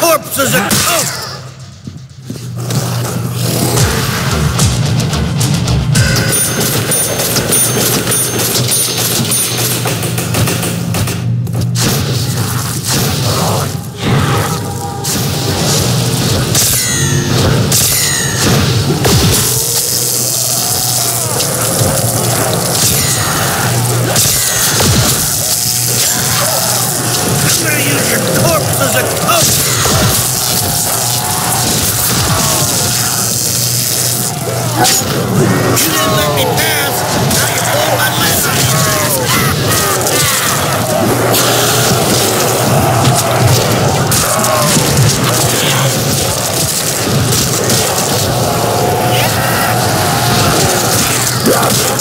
corpse as a coat. Death!